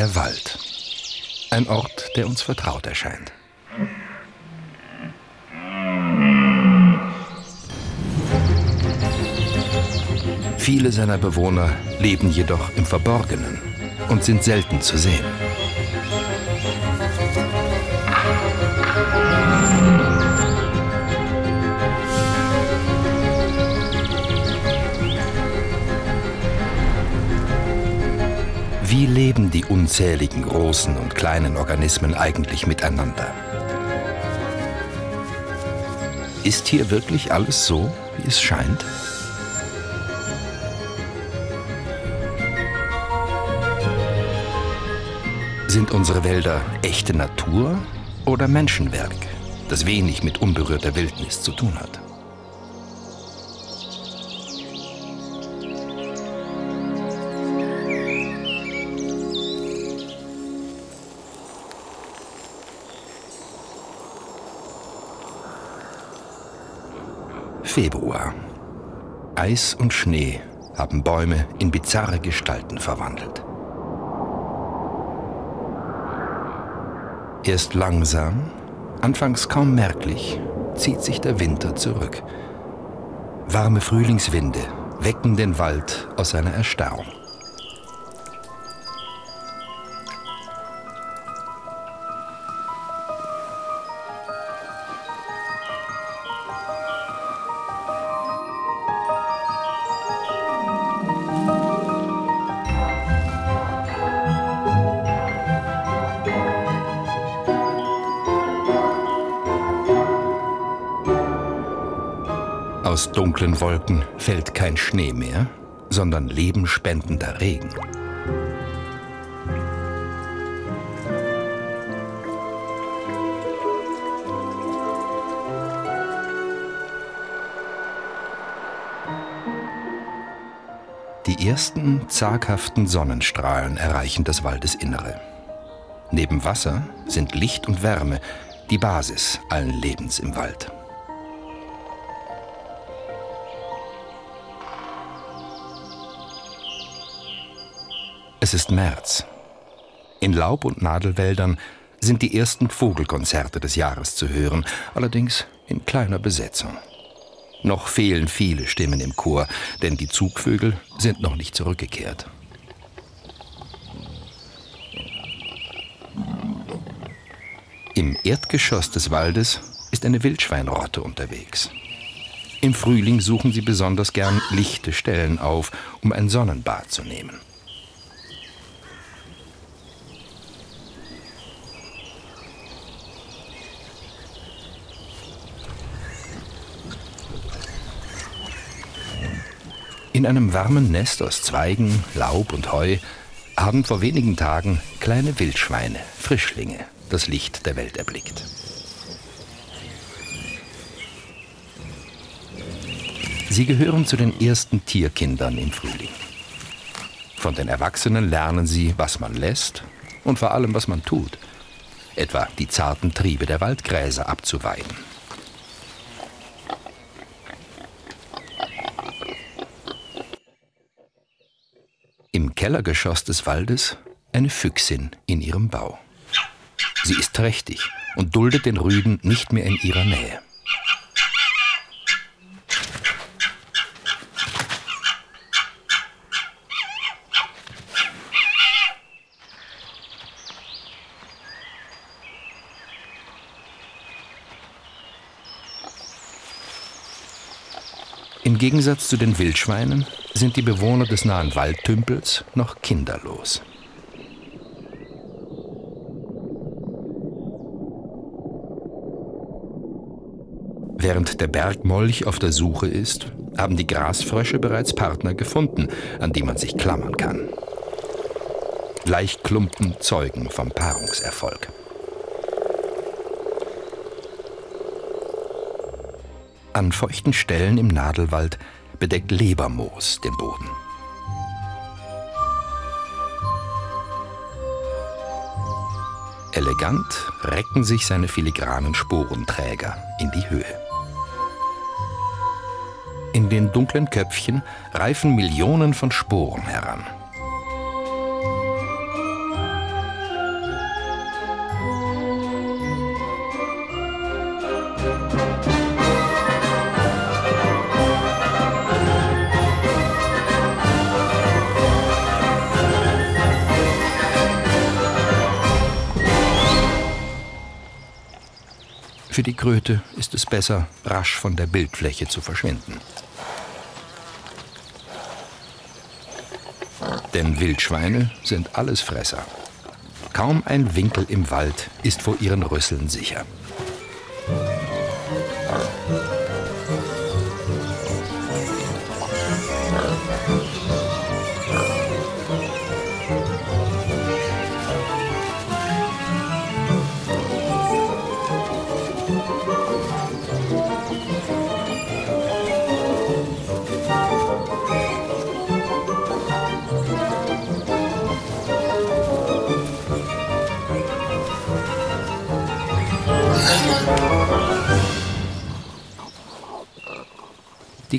Der Wald. Ein Ort, der uns vertraut erscheint. Viele seiner Bewohner leben jedoch im Verborgenen und sind selten zu sehen. Wie leben die unzähligen großen und kleinen Organismen eigentlich miteinander? Ist hier wirklich alles so, wie es scheint? Sind unsere Wälder echte Natur oder Menschenwerk, das wenig mit unberührter Wildnis zu tun hat? Februar. Eis und Schnee haben Bäume in bizarre Gestalten verwandelt. Erst langsam, anfangs kaum merklich, zieht sich der Winter zurück. Warme Frühlingswinde wecken den Wald aus seiner Erstarrung. Dunklen Wolken fällt kein Schnee mehr, sondern lebenspendender Regen. Die ersten zaghaften Sonnenstrahlen erreichen das Waldesinnere. Neben Wasser sind Licht und Wärme die Basis allen Lebens im Wald. Es ist März. In Laub- und Nadelwäldern sind die ersten Vogelkonzerte des Jahres zu hören, allerdings in kleiner Besetzung. Noch fehlen viele Stimmen im Chor, denn die Zugvögel sind noch nicht zurückgekehrt. Im Erdgeschoss des Waldes ist eine Wildschweinrotte unterwegs. Im Frühling suchen sie besonders gern lichte Stellen auf, um ein Sonnenbad zu nehmen. In einem warmen Nest aus Zweigen, Laub und Heu haben vor wenigen Tagen kleine Wildschweine, Frischlinge, das Licht der Welt erblickt. Sie gehören zu den ersten Tierkindern im Frühling. Von den Erwachsenen lernen sie, was man lässt und vor allem, was man tut. Etwa die zarten Triebe der Waldgräser abzuweiden. Im Kellergeschoss des Waldes eine Füchsin in ihrem Bau. Sie ist trächtig und duldet den Rüden nicht mehr in ihrer Nähe. Im Gegensatz zu den Wildschweinen sind die Bewohner des nahen Waldtümpels noch kinderlos. Während der Bergmolch auf der Suche ist, haben die Grasfrösche bereits Partner gefunden, an die man sich klammern kann. Leichtklumpen zeugen vom Paarungserfolg. An feuchten Stellen im Nadelwald bedeckt Lebermoos den Boden. Elegant recken sich seine filigranen Sporenträger in die Höhe. In den dunklen Köpfchen reifen Millionen von Sporen heran. Für die Kröte ist es besser, rasch von der Bildfläche zu verschwinden. Denn Wildschweine sind Allesfresser. Kaum ein Winkel im Wald ist vor ihren Rüsseln sicher.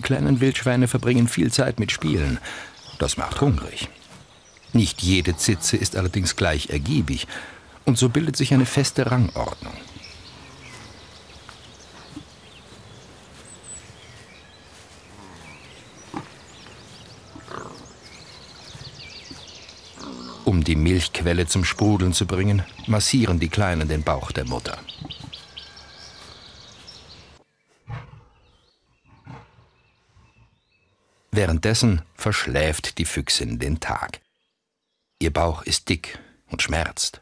Die kleinen Wildschweine verbringen viel Zeit mit Spielen. Das macht hungrig. Nicht jede Zitze ist allerdings gleich ergiebig, und so bildet sich eine feste Rangordnung. Um die Milchquelle zum Sprudeln zu bringen, massieren die Kleinen den Bauch der Mutter. Währenddessen verschläft die Füchsin den Tag. Ihr Bauch ist dick und schmerzt.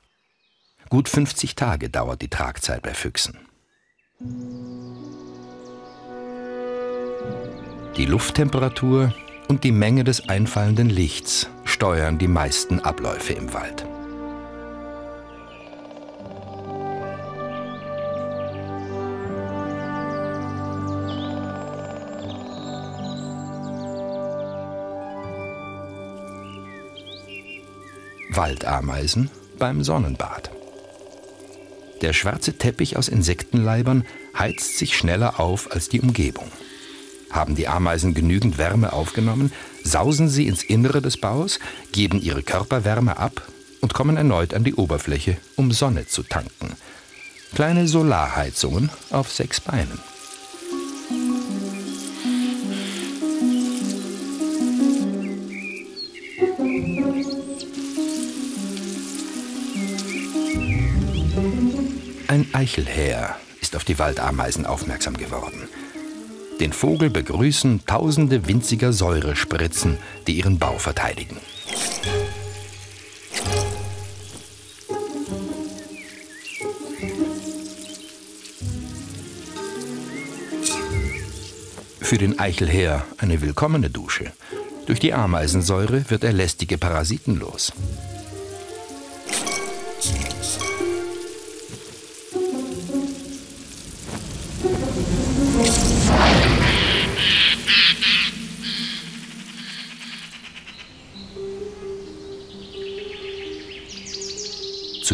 Gut 50 Tage dauert die Tragzeit bei Füchsen. Die Lufttemperatur und die Menge des einfallenden Lichts steuern die meisten Abläufe im Wald. Waldameisen beim Sonnenbad. Der schwarze Teppich aus Insektenleibern heizt sich schneller auf als die Umgebung. Haben die Ameisen genügend Wärme aufgenommen, sausen sie ins Innere des Baus, geben ihre Körperwärme ab und kommen erneut an die Oberfläche, um Sonne zu tanken. Kleine Solarheizungen auf sechs Beinen. Ein Eichelhäher ist auf die Waldameisen aufmerksam geworden. Den Vogel begrüßen tausende winziger Säurespritzen, die ihren Bau verteidigen. Für den Eichelhäher eine willkommene Dusche. Durch die Ameisensäure wird er lästige Parasiten los.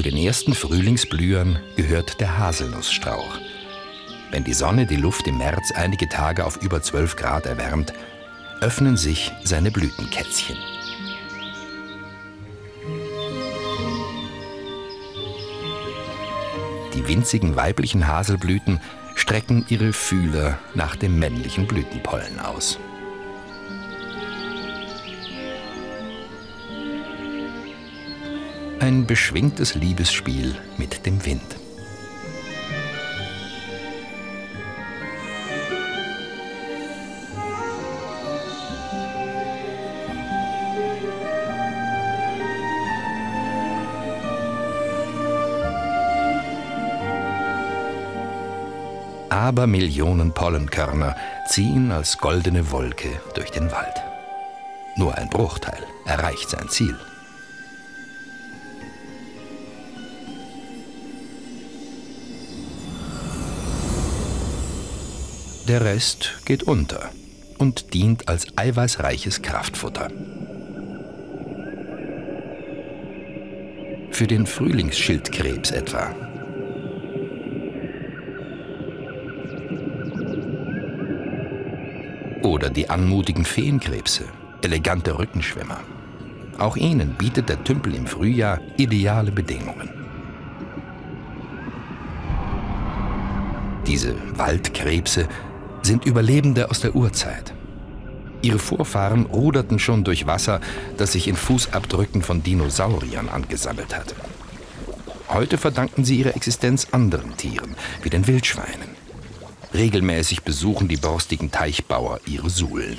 Den ersten Frühlingsblühern gehört der Haselnussstrauch. Wenn die Sonne die Luft im März einige Tage auf über 12 Grad erwärmt, öffnen sich seine Blütenkätzchen. Die winzigen weiblichen Haselblüten strecken ihre Fühler nach dem männlichen Blütenpollen aus. Ein beschwingtes Liebesspiel mit dem Wind. Abermillionen Pollenkörner ziehen als goldene Wolke durch den Wald. Nur ein Bruchteil erreicht sein Ziel. Der Rest geht unter und dient als eiweißreiches Kraftfutter. Für den Frühlingsschildkrebs etwa. Oder die anmutigen Feenkrebse, elegante Rückenschwimmer. Auch ihnen bietet der Tümpel im Frühjahr ideale Bedingungen. Diese Waldkrebse sind Überlebende aus der Urzeit. Ihre Vorfahren ruderten schon durch Wasser, das sich in Fußabdrücken von Dinosauriern angesammelt hat. Heute verdanken sie ihre Existenz anderen Tieren, wie den Wildschweinen. Regelmäßig besuchen die borstigen Teichbauer ihre Suhlen.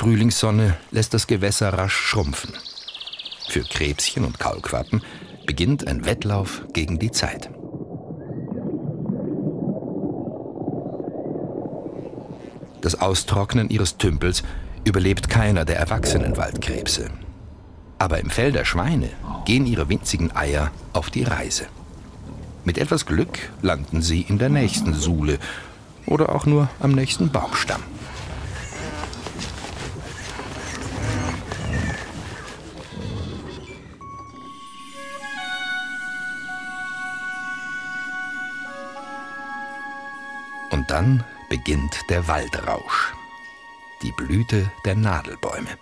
Frühlingssonne lässt das Gewässer rasch schrumpfen. Für Krebschen und Kaulquappen beginnt ein Wettlauf gegen die Zeit. Das Austrocknen ihres Tümpels überlebt keiner der erwachsenen Waldkrebse. Aber im Fell der Schweine gehen ihre winzigen Eier auf die Reise. Mit etwas Glück landen sie in der nächsten Suhle oder auch nur am nächsten Baumstamm. Dann beginnt der Waldrausch, die Blüte der Nadelbäume.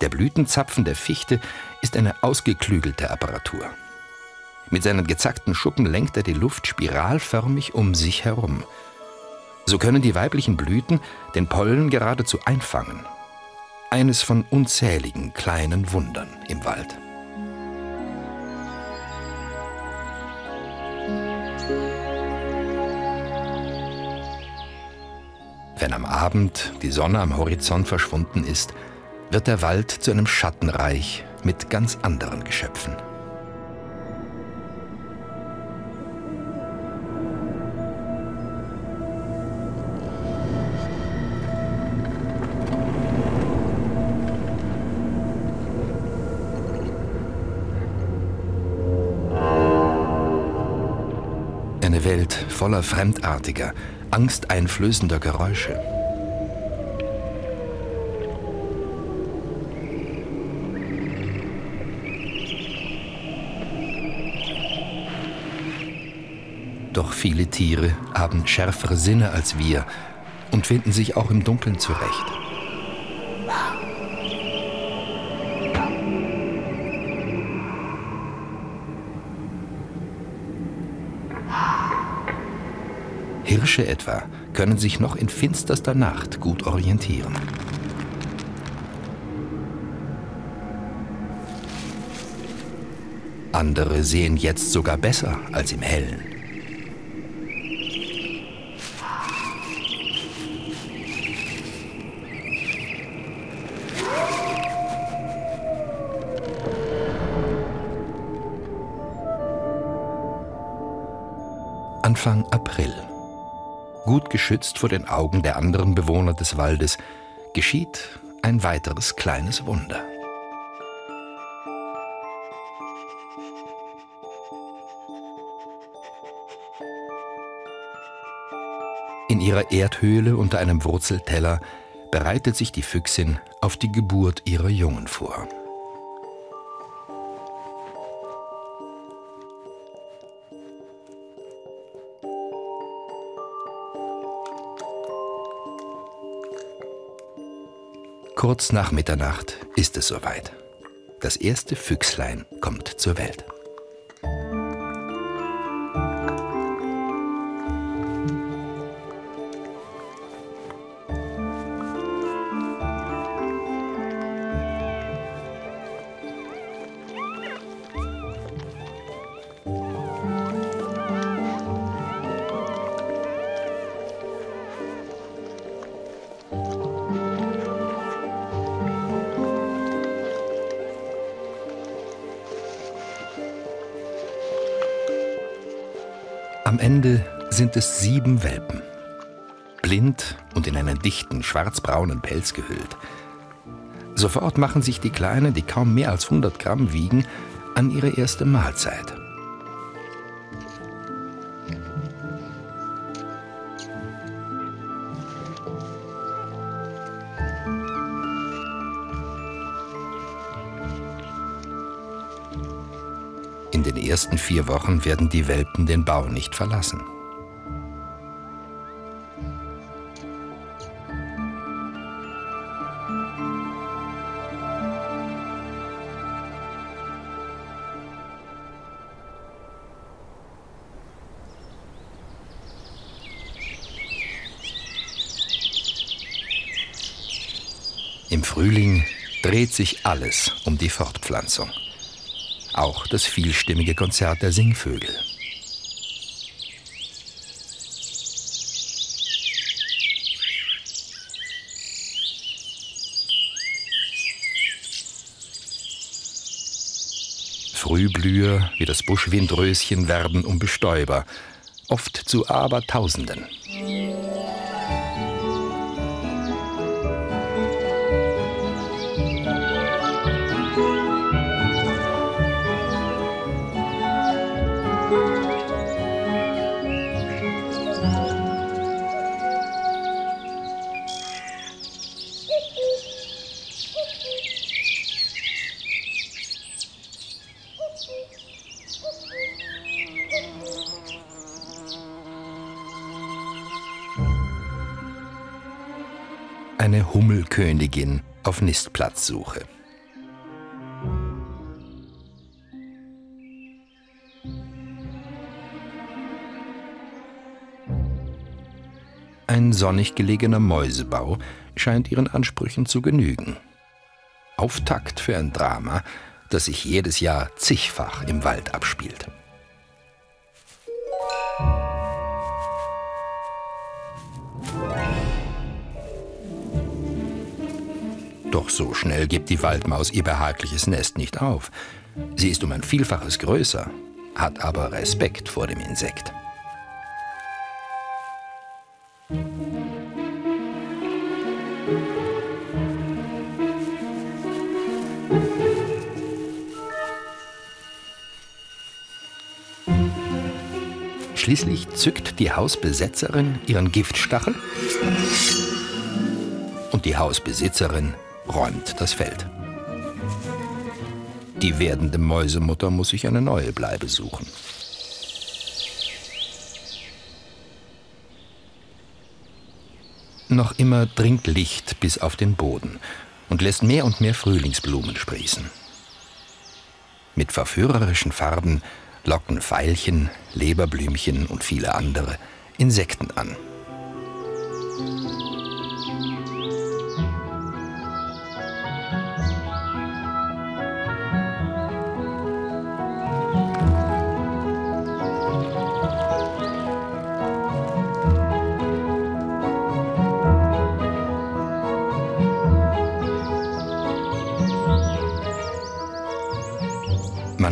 Der Blütenzapfen der Fichte ist eine ausgeklügelte Apparatur. Mit seinen gezackten Schuppen lenkt er die Luft spiralförmig um sich herum. So können die weiblichen Blüten den Pollen geradezu einfangen. Eines von unzähligen kleinen Wundern im Wald. Wenn am Abend die Sonne am Horizont verschwunden ist, wird der Wald zu einem Schattenreich mit ganz anderen Geschöpfen. Voller Fremdartiger, angsteinflößender Geräusche. Doch viele Tiere haben schärfere Sinne als wir und finden sich auch im Dunkeln zurecht. Hirsche etwa können sich noch in finsterster Nacht gut orientieren. Andere sehen jetzt sogar besser als im Hellen. Anfang April gut geschützt vor den Augen der anderen Bewohner des Waldes, geschieht ein weiteres kleines Wunder. In ihrer Erdhöhle unter einem Wurzelteller bereitet sich die Füchsin auf die Geburt ihrer Jungen vor. Kurz nach Mitternacht ist es soweit. Das erste Füchslein kommt zur Welt. Sind es sieben Welpen. Blind und in einen dichten schwarzbraunen Pelz gehüllt. Sofort machen sich die Kleinen, die kaum mehr als 100 Gramm wiegen, an ihre erste Mahlzeit. In den ersten vier Wochen werden die Welpen den Bau nicht verlassen. Im Frühling dreht sich alles um die Fortpflanzung. Auch das vielstimmige Konzert der Singvögel. Frühblüher wie das Buschwindröschen werben um Bestäuber, oft zu Abertausenden. Nistplatzsuche. Ein sonnig gelegener Mäusebau scheint ihren Ansprüchen zu genügen. Auftakt für ein Drama, das sich jedes Jahr zigfach im Wald abspielt. Doch so schnell gibt die Waldmaus ihr behagliches Nest nicht auf. Sie ist um ein Vielfaches größer, hat aber Respekt vor dem Insekt. Schließlich zückt die Hausbesetzerin ihren Giftstachel und die Hausbesitzerin räumt das Feld. Die werdende Mäusemutter muss sich eine neue Bleibe suchen. Noch immer dringt Licht bis auf den Boden und lässt mehr und mehr Frühlingsblumen sprießen. Mit verführerischen Farben locken Veilchen, Leberblümchen und viele andere Insekten an.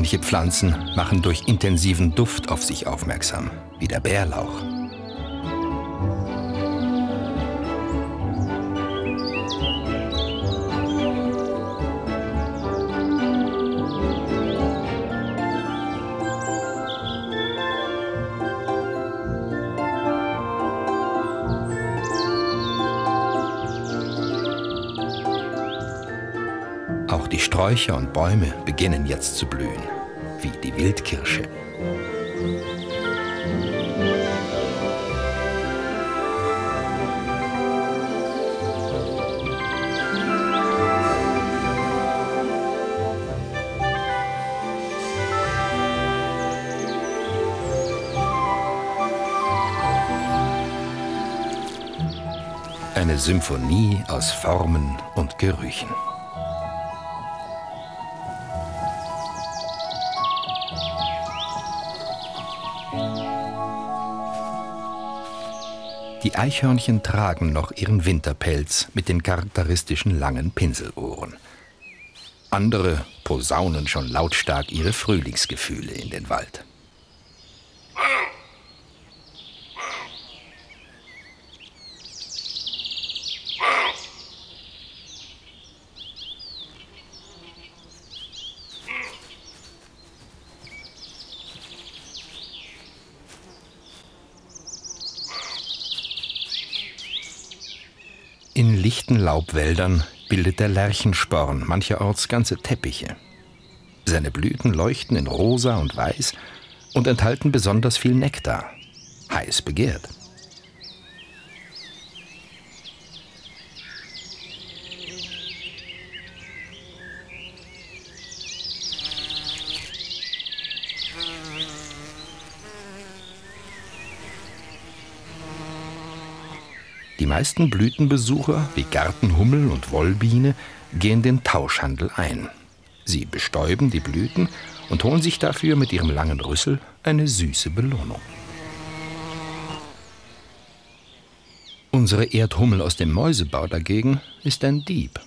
Manche Pflanzen machen durch intensiven Duft auf sich aufmerksam, wie der Bärlauch. Auch die Sträucher und Bäume beginnen jetzt zu blühen, Wildkirsche. Eine Symphonie aus Formen und Gerüchen. Die Eichhörnchen tragen noch ihren Winterpelz mit den charakteristischen langen Pinselohren. Andere posaunen schon lautstark ihre Frühlingsgefühle in den Wald. In lichten Laubwäldern bildet der Lärchensporn mancherorts ganze Teppiche. Seine Blüten leuchten in rosa und weiß und enthalten besonders viel Nektar, heiß begehrt. Meisten Blütenbesucher, wie Gartenhummel und Wollbiene, gehen den Tauschhandel ein. Sie bestäuben die Blüten und holen sich dafür mit ihrem langen Rüssel eine süße Belohnung. Unsere Erdhummel aus dem Mäusebau dagegen ist ein Dieb.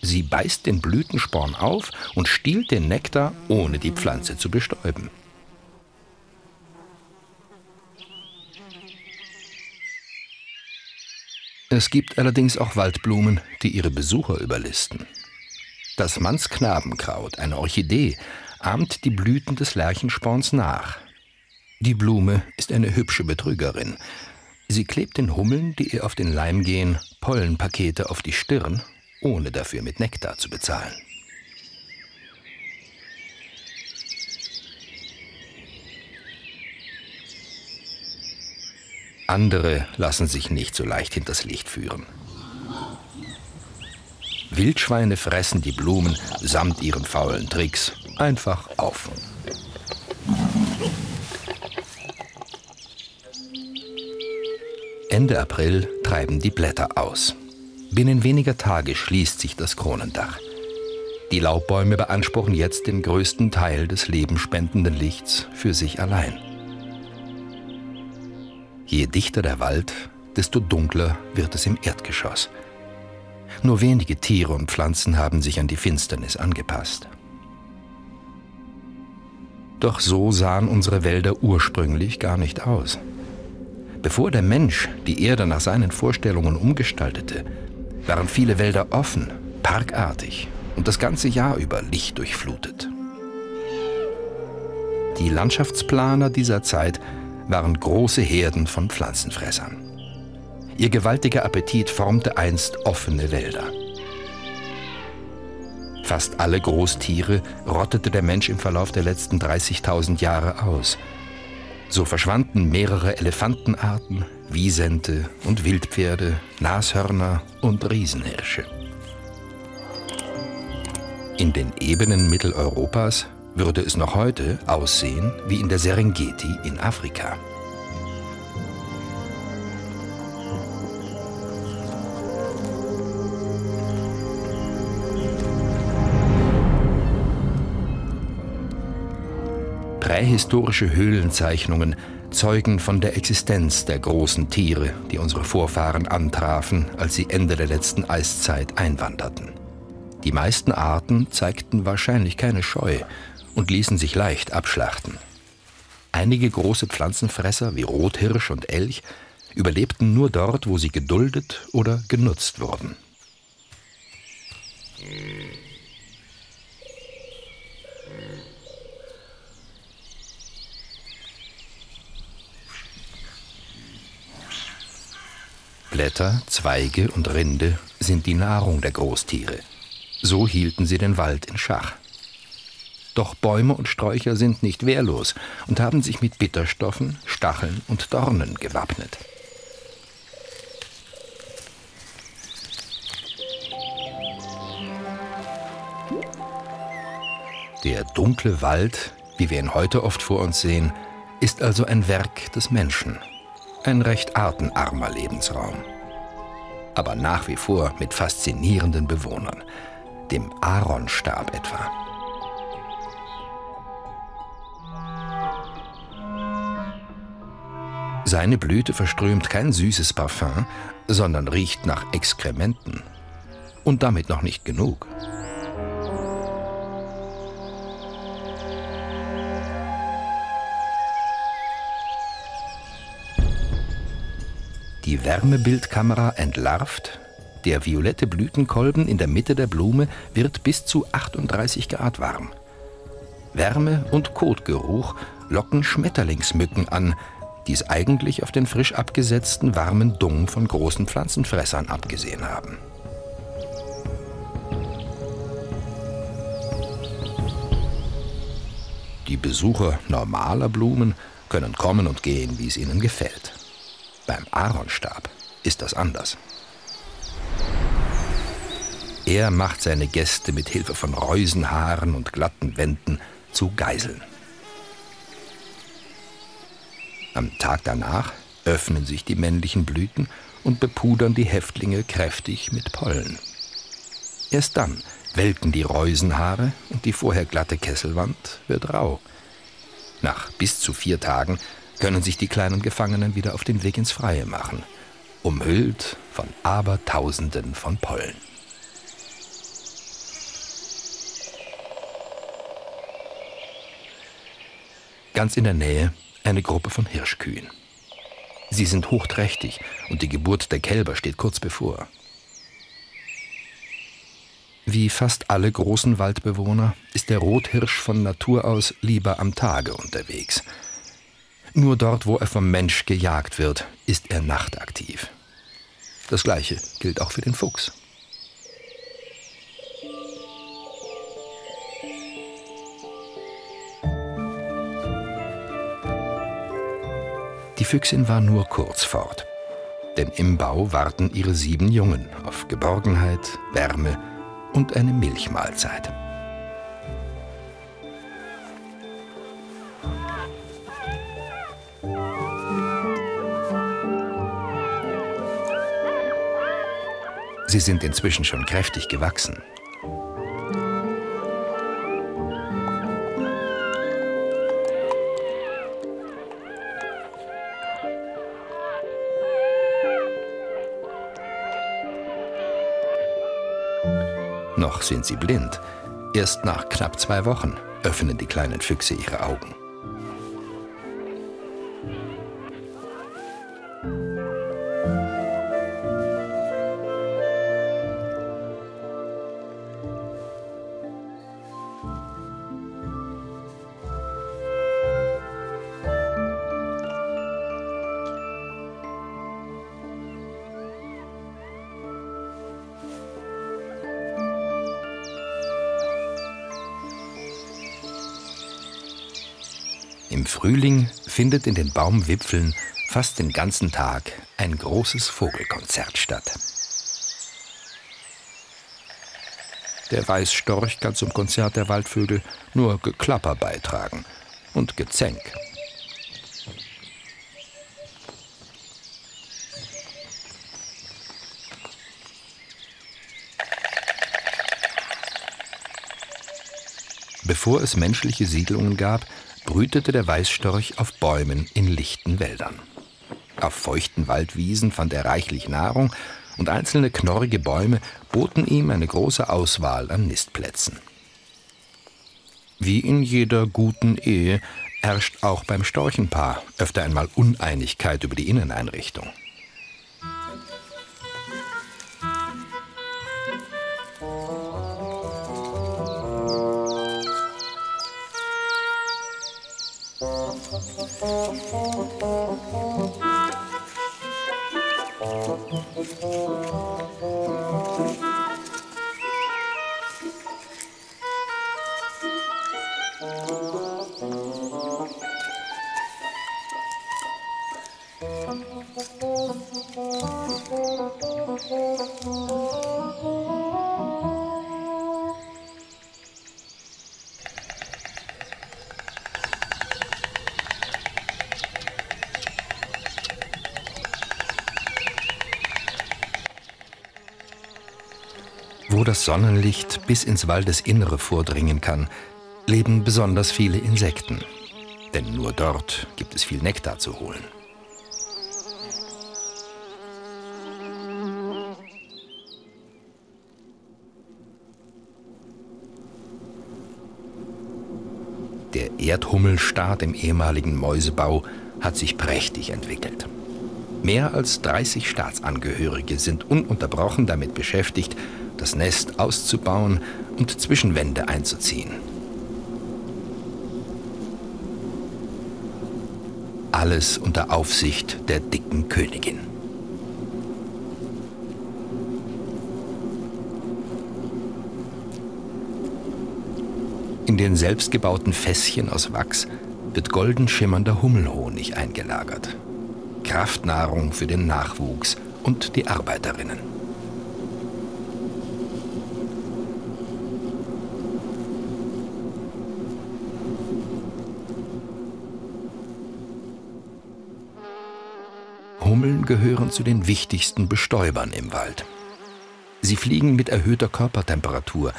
Sie beißt den Blütensporn auf und stiehlt den Nektar, ohne die Pflanze zu bestäuben. Es gibt allerdings auch Waldblumen, die ihre Besucher überlisten. Das Mannsknabenkraut, eine Orchidee, ahmt die Blüten des Lerchensporns nach. Die Blume ist eine hübsche Betrügerin. Sie klebt den Hummeln, die ihr auf den Leim gehen, Pollenpakete auf die Stirn, ohne dafür mit Nektar zu bezahlen. Andere lassen sich nicht so leicht hinters Licht führen. Wildschweine fressen die Blumen samt ihren faulen Tricks einfach auf. Ende April treiben die Blätter aus. Binnen weniger Tage schließt sich das Kronendach. Die Laubbäume beanspruchen jetzt den größten Teil des lebenspendenden Lichts für sich allein. Je dichter der Wald, desto dunkler wird es im Erdgeschoss. Nur wenige Tiere und Pflanzen haben sich an die Finsternis angepasst. Doch so sahen unsere Wälder ursprünglich gar nicht aus. Bevor der Mensch die Erde nach seinen Vorstellungen umgestaltete, waren viele Wälder offen, parkartig und das ganze Jahr über lichtdurchflutet. Die Landschaftsplaner dieser Zeit waren große Herden von Pflanzenfressern. Ihr gewaltiger Appetit formte einst offene Wälder. Fast alle Großtiere rottete der Mensch im Verlauf der letzten 30.000 Jahre aus. So verschwanden mehrere Elefantenarten, Wiesente und Wildpferde, Nashörner und Riesenhirsche. In den Ebenen Mitteleuropas würde es noch heute aussehen wie in der Serengeti in Afrika. Prähistorische Höhlenzeichnungen zeugen von der Existenz der großen Tiere, die unsere Vorfahren antrafen, als sie Ende der letzten Eiszeit einwanderten. Die meisten Arten zeigten wahrscheinlich keine Scheu und ließen sich leicht abschlachten. Einige große Pflanzenfresser wie Rothirsch und Elch überlebten nur dort, wo sie geduldet oder genutzt wurden. Blätter, Zweige und Rinde sind die Nahrung der Großtiere. So hielten sie den Wald in Schach. Doch Bäume und Sträucher sind nicht wehrlos und haben sich mit Bitterstoffen, Stacheln und Dornen gewappnet. Der dunkle Wald, wie wir ihn heute oft vor uns sehen, ist also ein Werk des Menschen. Ein recht artenarmer Lebensraum. Aber nach wie vor mit faszinierenden Bewohnern, dem Aaronstab etwa. Seine Blüte verströmt kein süßes Parfum, sondern riecht nach Exkrementen. Und damit noch nicht genug. Die Wärmebildkamera entlarvt, der violette Blütenkolben in der Mitte der Blume wird bis zu 38 Grad warm. Wärme und Kotgeruch locken Schmetterlingsmücken an, die es eigentlich auf den frisch abgesetzten warmen Dung von großen Pflanzenfressern abgesehen haben. Die Besucher normaler Blumen können kommen und gehen, wie es ihnen gefällt. Beim Aaronstab ist das anders. Er macht seine Gäste mit Hilfe von Reusenhaaren und glatten Wänden zu Geiseln. Am Tag danach öffnen sich die männlichen Blüten und bepudern die Häftlinge kräftig mit Pollen. Erst dann welken die Reusenhaare und die vorher glatte Kesselwand wird rau. Nach bis zu vier Tagen können sich die kleinen Gefangenen wieder auf den Weg ins Freie machen, umhüllt von Abertausenden von Pollen. Ganz in der Nähe eine Gruppe von Hirschkühen. Sie sind hochträchtig und die Geburt der Kälber steht kurz bevor. Wie fast alle großen Waldbewohner ist der Rothirsch von Natur aus lieber am Tage unterwegs. Nur dort, wo er vom Mensch gejagt wird, ist er nachtaktiv. Das gleiche gilt auch für den Fuchs. Die Füchsin war nur kurz fort. Denn im Bau warten ihre sieben Jungen auf Geborgenheit, Wärme und eine Milchmahlzeit. Sie sind inzwischen schon kräftig gewachsen. Noch sind sie blind. Erst nach knapp zwei Wochen öffnen die kleinen Füchse ihre Augen. Findet in den Baumwipfeln fast den ganzen Tag ein großes Vogelkonzert statt. Der Weißstorch kann zum Konzert der Waldvögel nur Geklapper beitragen und Gezänk. Bevor es menschliche Siedlungen gab, brütete der Weißstorch auf Bäumen in lichten Wäldern. Auf feuchten Waldwiesen fand er reichlich Nahrung und einzelne knorrige Bäume boten ihm eine große Auswahl an Nistplätzen. Wie in jeder guten Ehe herrscht auch beim Storchenpaar öfter einmal Uneinigkeit über die Inneneinrichtung. Wo das Sonnenlicht bis ins Waldesinnere vordringen kann, leben besonders viele Insekten. Denn nur dort gibt es viel Nektar zu holen. Der Erdhummelstaat im ehemaligen Mäusebau hat sich prächtig entwickelt. Mehr als 30 Staatsangehörige sind ununterbrochen damit beschäftigt, das Nest auszubauen und Zwischenwände einzuziehen. Alles unter Aufsicht der dicken Königin. In den selbstgebauten Fässchen aus Wachs wird golden schimmernder Hummelhonig eingelagert. Kraftnahrung für den Nachwuchs und die Arbeiterinnen. Gehören zu den wichtigsten Bestäubern im Wald. Sie fliegen mit erhöhter Körpertemperatur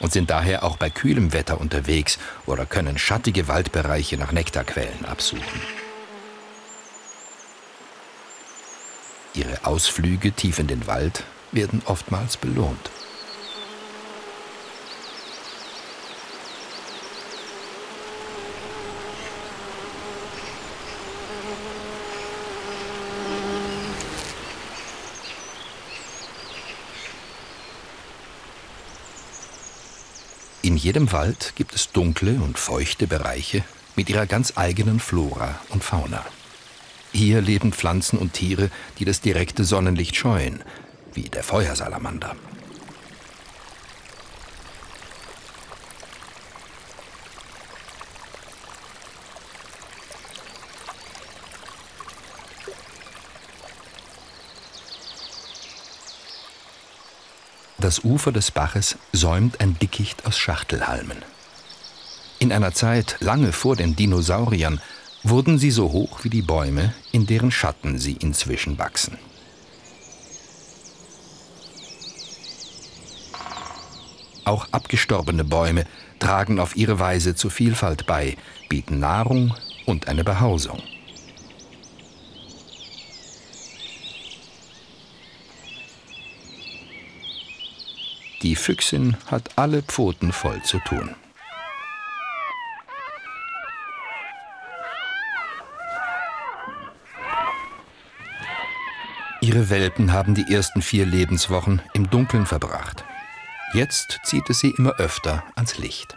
und sind daher auch bei kühlem Wetter unterwegs oder können schattige Waldbereiche nach Nektarquellen absuchen. Ihre Ausflüge tief in den Wald werden oftmals belohnt. Jedem Wald gibt es dunkle und feuchte Bereiche mit ihrer ganz eigenen Flora und Fauna. Hier leben Pflanzen und Tiere, die das direkte Sonnenlicht scheuen, wie der Feuersalamander. Das Ufer des Baches säumt ein Dickicht aus Schachtelhalmen. In einer Zeit lange vor den Dinosauriern wurden sie so hoch wie die Bäume, in deren Schatten sie inzwischen wachsen. Auch abgestorbene Bäume tragen auf ihre Weise zur Vielfalt bei, bieten Nahrung und eine Behausung. Die Füchsin hat alle Pfoten voll zu tun. Ihre Welpen haben die ersten vier Lebenswochen im Dunkeln verbracht. Jetzt zieht es sie immer öfter ans Licht.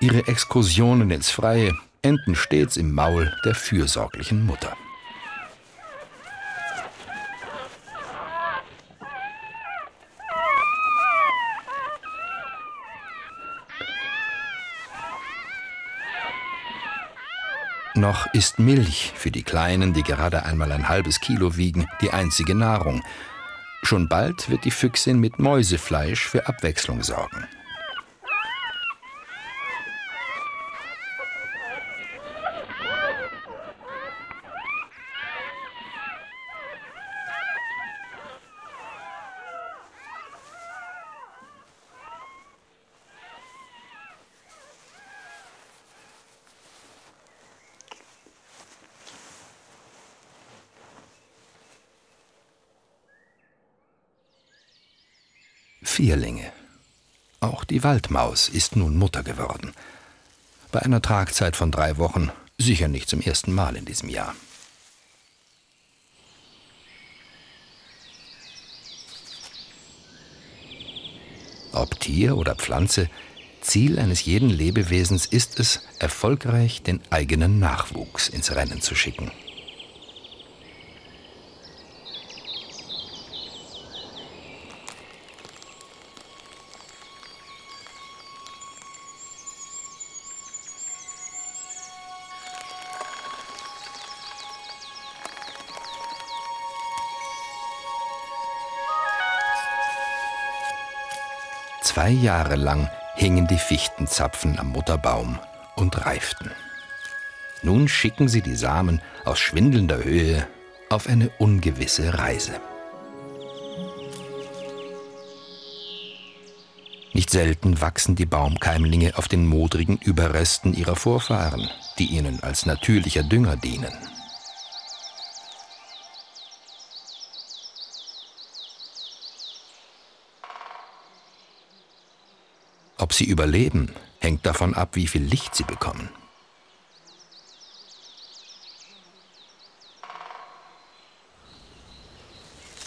Ihre Exkursionen ins Freie enden stets im Maul der fürsorglichen Mutter. Noch ist Milch für die Kleinen, die gerade einmal ein halbes Kilo wiegen, die einzige Nahrung. Schon bald wird die Füchsin mit Mäusefleisch für Abwechslung sorgen. Vierlinge. Auch die Waldmaus ist nun Mutter geworden. Bei einer Tragzeit von drei Wochen, sicher nicht zum ersten Mal in diesem Jahr. Ob Tier oder Pflanze, Ziel eines jeden Lebewesens ist es, erfolgreich den eigenen Nachwuchs ins Rennen zu schicken. Zwei Jahre lang hingen die Fichtenzapfen am Mutterbaum und reiften. Nun schicken sie die Samen aus schwindelnder Höhe auf eine ungewisse Reise. Nicht selten wachsen die Baumkeimlinge auf den modrigen Überresten ihrer Vorfahren, die ihnen als natürlicher Dünger dienen. Ob sie überleben, hängt davon ab, wie viel Licht sie bekommen.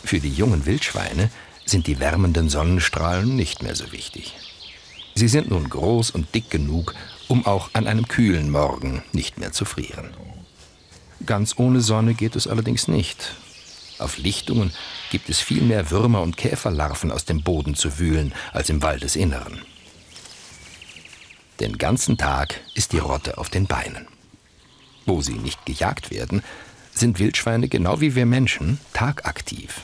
Für die jungen Wildschweine sind die wärmenden Sonnenstrahlen nicht mehr so wichtig. Sie sind nun groß und dick genug, um auch an einem kühlen Morgen nicht mehr zu frieren. Ganz ohne Sonne geht es allerdings nicht. Auf Lichtungen gibt es viel mehr Würmer und Käferlarven aus dem Boden zu wühlen als im Waldesinneren. Den ganzen Tag ist die Rotte auf den Beinen. Wo sie nicht gejagt werden, sind Wildschweine genau wie wir Menschen tagaktiv.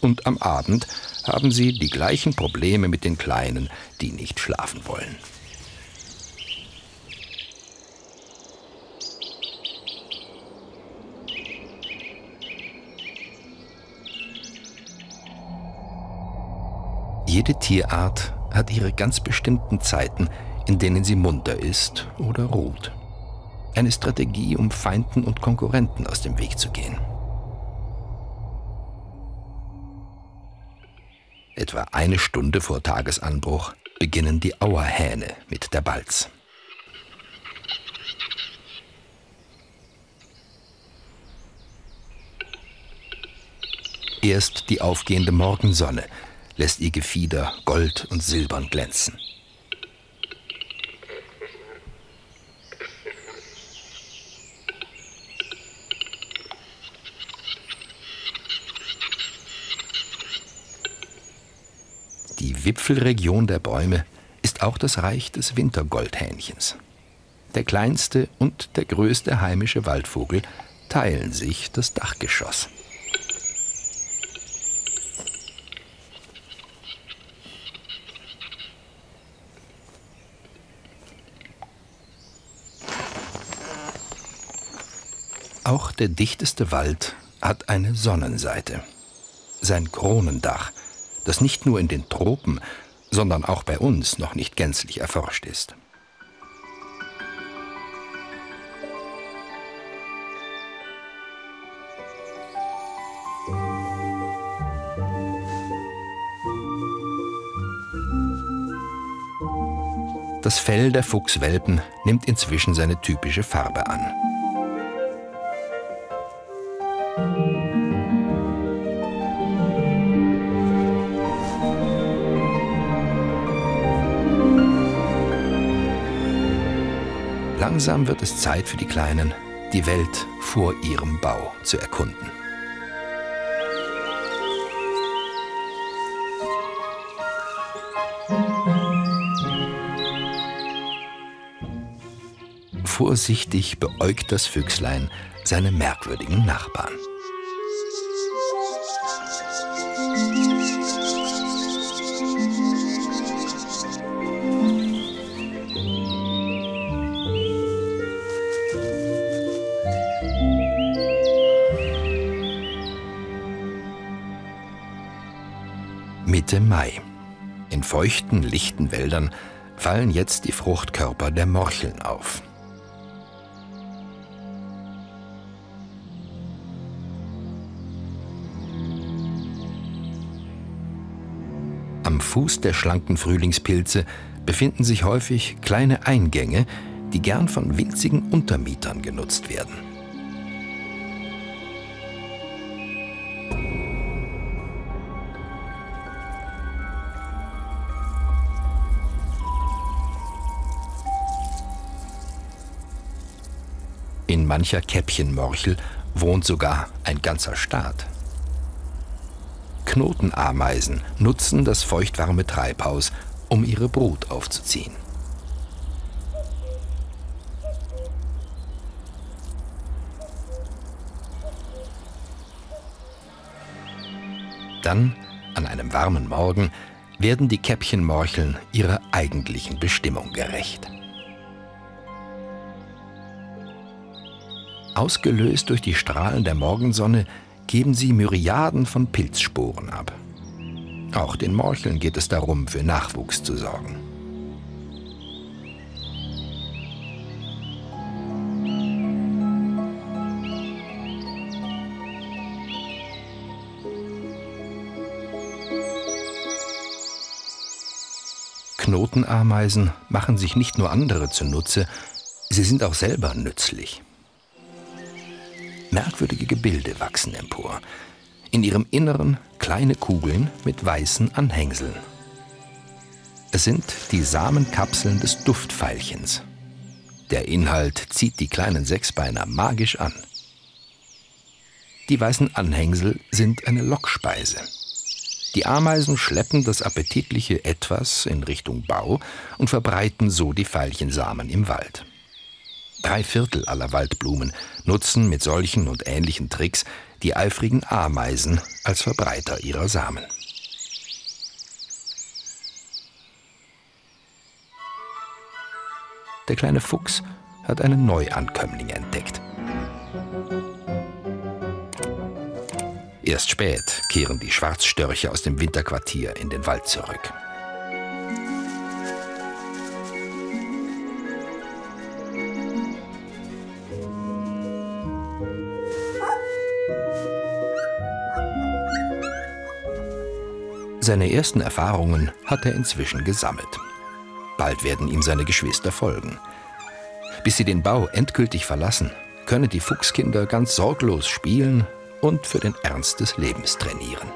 Und am Abend haben sie die gleichen Probleme mit den Kleinen, die nicht schlafen wollen. Jede Tierart hat ihre ganz bestimmten Zeiten, in denen sie munter ist oder ruht. Eine Strategie, um Feinden und Konkurrenten aus dem Weg zu gehen. Etwa eine Stunde vor Tagesanbruch beginnen die Auerhähne mit der Balz. Erst die aufgehende Morgensonne lässt ihr Gefieder gold und silbern glänzen. Die Wipfelregion der Bäume ist auch das Reich des Wintergoldhähnchens. Der kleinste und der größte heimische Waldvogel teilen sich das Dachgeschoss. Auch der dichteste Wald hat eine Sonnenseite. Sein Kronendach, das nicht nur in den Tropen, sondern auch bei uns noch nicht gänzlich erforscht ist. Das Fell der Fuchswelpen nimmt inzwischen seine typische Farbe an. Langsam wird es Zeit für die Kleinen, die Welt vor ihrem Bau zu erkunden. Vorsichtig beäugt das Füchslein seine merkwürdigen Nachbarn. Feuchten, lichten Wäldern fallen jetzt die Fruchtkörper der Morcheln auf. Am Fuß der schlanken Frühlingspilze befinden sich häufig kleine Eingänge, die gern von winzigen Untermietern genutzt werden. Mancher Käppchenmorchel wohnt sogar ein ganzer Staat. Knotenameisen nutzen das feuchtwarme Treibhaus, um ihre Brut aufzuziehen. Dann, an einem warmen Morgen, werden die Käppchenmorcheln ihrer eigentlichen Bestimmung gerecht. Ausgelöst durch die Strahlen der Morgensonne geben sie Myriaden von Pilzsporen ab. Auch den Morcheln geht es darum, für Nachwuchs zu sorgen. Knotenameisen machen sich nicht nur andere zunutze, sie sind auch selber nützlich. Merkwürdige Gebilde wachsen empor. In ihrem Inneren kleine Kugeln mit weißen Anhängseln. Es sind die Samenkapseln des Duftveilchens. Der Inhalt zieht die kleinen Sechsbeiner magisch an. Die weißen Anhängsel sind eine Lockspeise. Die Ameisen schleppen das appetitliche Etwas in Richtung Bau und verbreiten so die Veilchensamen im Wald. Drei Viertel aller Waldblumen nutzen mit solchen und ähnlichen Tricks die eifrigen Ameisen als Verbreiter ihrer Samen. Der kleine Fuchs hat einen Neuankömmling entdeckt. Erst spät kehren die Schwarzstörche aus dem Winterquartier in den Wald zurück. Seine ersten Erfahrungen hat er inzwischen gesammelt. Bald werden ihm seine Geschwister folgen. Bis sie den Bau endgültig verlassen, können die Fuchskinder ganz sorglos spielen und für den Ernst des Lebens trainieren.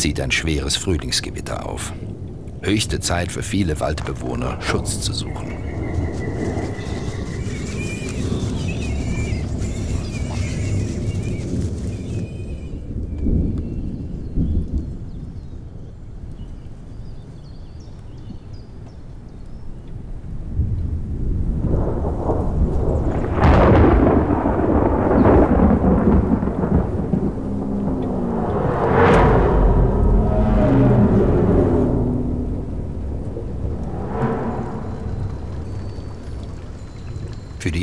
Zieht ein schweres Frühlingsgewitter auf. Höchste Zeit für viele Waldbewohner, Schutz zu suchen.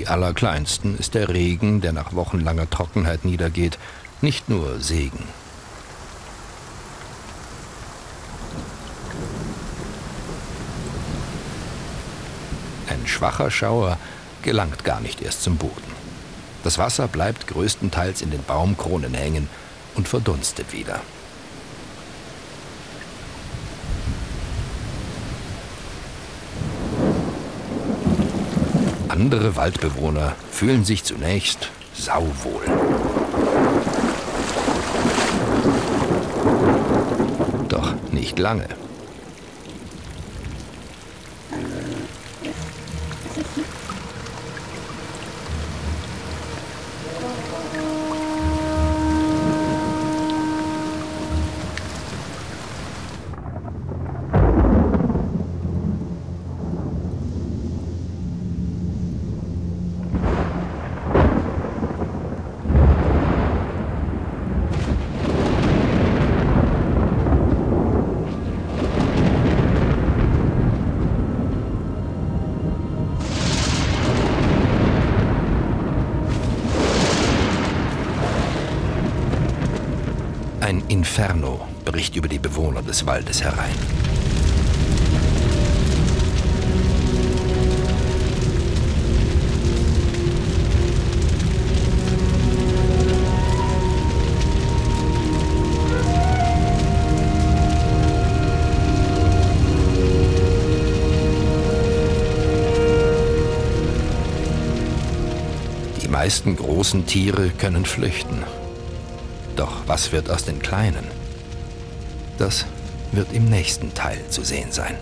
Die Allerkleinsten ist der Regen, der nach wochenlanger Trockenheit niedergeht, nicht nur Segen. Ein schwacher Schauer gelangt gar nicht erst zum Boden. Das Wasser bleibt größtenteils in den Baumkronen hängen und verdunstet wieder. Andere Waldbewohner fühlen sich zunächst sauwohl. Doch nicht lange. Inferno bricht über die Bewohner des Waldes herein. Die meisten großen Tiere können flüchten. Was wird aus den Kleinen? Das wird im nächsten Teil zu sehen sein.